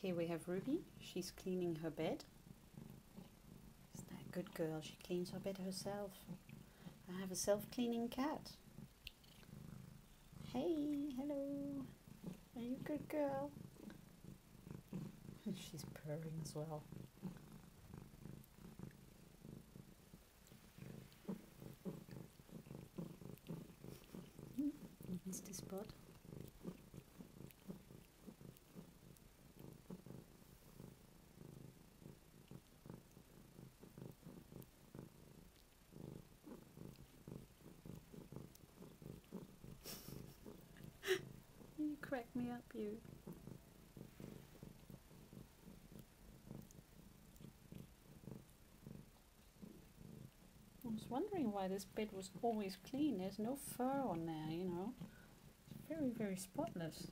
Here we have Ruby. She's cleaning her bed. Isn't that a good girl? She cleans her bed herself. I have a self-cleaning cat. Hey, hello. Are you a good girl? She's purring as well. Hmm, you missed spot. You crack me up, you. I was wondering why this bed was always clean. There's no fur on there, you know. It's very, very spotless.